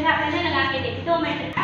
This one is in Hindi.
ऑप्शन आप लगा के देख दो मैट्रिक्स